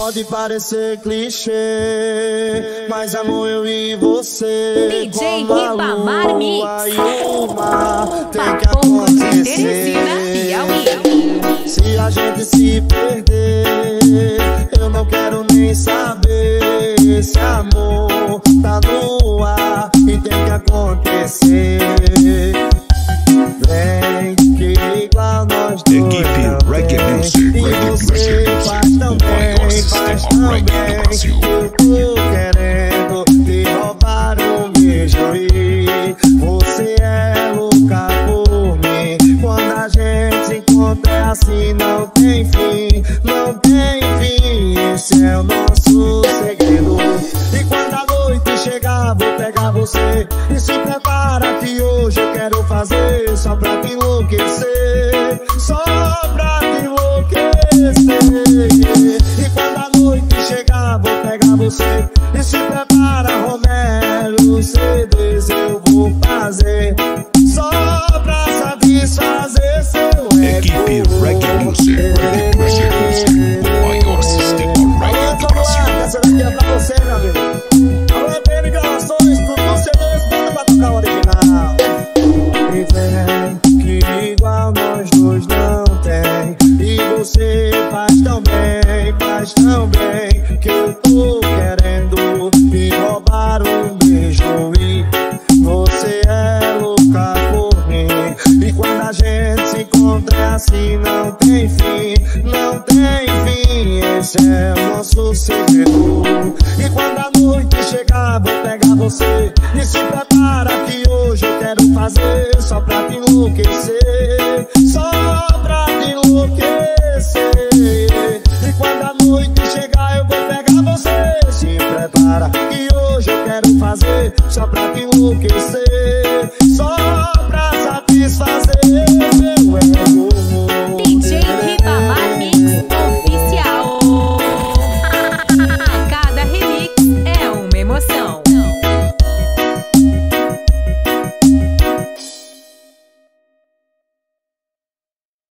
Pode parecer clichê, mas amor eu e você. DJ como a Ribamar lua Mix. E o mar tem que acontecer. Se a gente se perder, eu não quero nem saber. Esse amor tá no ar e tem que acontecer. Vem que igual nós dois. Equipe Reggae. Music, E Reggae Music, faz tão o maior bem, sistema faz tão reggae do bem. Brasil. Eu tô querendo te roubar um beijo e você é louca por mim. Quando a gente se encontra assim, não tem fim, não tem fim. Esse é o nosso segredo. E quando a noite chegar, vou pegar você e se prepara que hoje eu quero fazer só pra te enlouquecer, só pra você faz tão bem, faz tão bem. Que eu tô querendo me roubar um beijo. E você é louca por mim. E quando a gente se encontra assim, não tem fim, não tem fim. Esse é o nosso segredo. E quando a noite chegar, vou pegar você e se prepara que hoje eu quero fazer só pra te enlouquecer, só pra te enlouquecer.